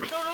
No, no,